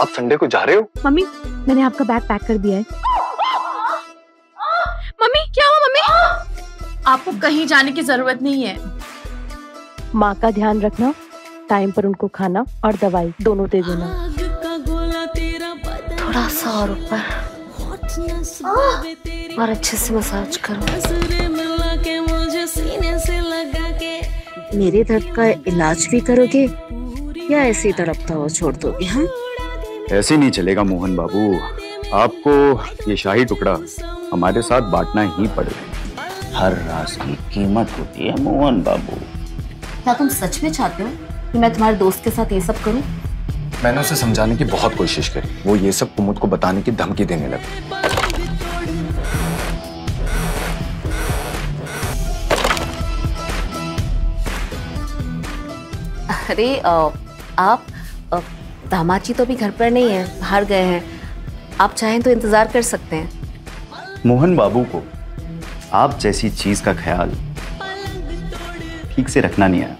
आप संडे को जा रहे हो? मम्मी, मैंने आपका बैग पैक कर दिया है। मम्मी, क्या हुआ मम्मी? आपको कहीं जाने की ज़रूरत नहीं है। माँ का ध्यान रखना, टाइम पर उनको खाना और दवाई, दोनों दे देना। थोड़ा सा और ऊपर। और अच्छे से मसाज करो। मेरे दर्द का इलाज भी करोगे या ऐसे तड़पता हुआ छोड़ दोगे हाँ? ऐसे नहीं चलेगा मोहन बाबू। आपको ये शाही टुकड़ा हमारे साथ बांटना ही पड़ेगा हर राज की कीमत होती है मोहन बाबू। क्या तुम सच में चाहते हो कि मैं तुम्हारे दोस्त के साथ ये सब करूँ? मैंने उसे समझाने की बहुत कोशिश करी। वो ये सब कुमुद को बताने की धमकी देने लगा। अरे आप अ, दामाची तो अभी घर पर नहीं है, बाहर गए हैं। आप चाहें तो इंतज़ार कर सकते हैं। मोहन बाबू को आप जैसी चीज़ का ख्याल ठीक से रखना नहीं आया